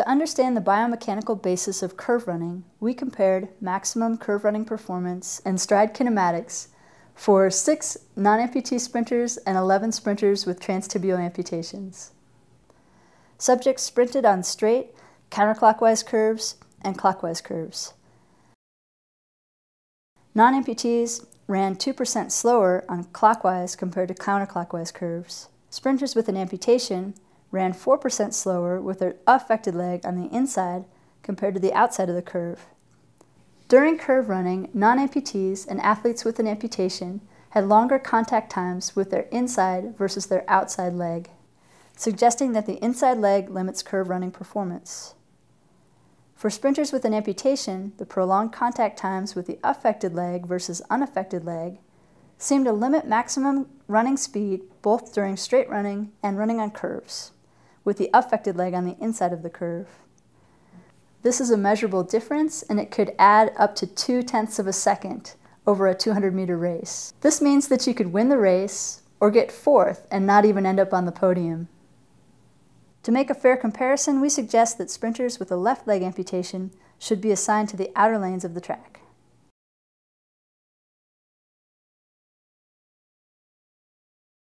To understand the biomechanical basis of curve running, we compared maximum curve running performance and stride kinematics for six non-amputee sprinters and 11 sprinters with transtibial amputations. Subjects sprinted on straight, counterclockwise curves, and clockwise curves. Non-amputees ran 2% slower on clockwise compared to counterclockwise curves. Sprinters with an amputation ran 4% slower with their affected leg on the inside compared to the outside of the curve. During curve running, non-amputees and athletes with an amputation had longer contact times with their inside versus their outside leg, suggesting that the inside leg limits curve running performance. For sprinters with an amputation, the prolonged contact times with the affected leg versus unaffected leg seem to limit maximum running speed both during straight running and running on curves, with the affected leg on the inside of the curve. This is a measurable difference and it could add up to two tenths of a second over a 200 meter race. This means that you could win the race or get fourth and not even end up on the podium. To make a fair comparison, we suggest that sprinters with a left leg amputation should be assigned to the outer lanes of the track.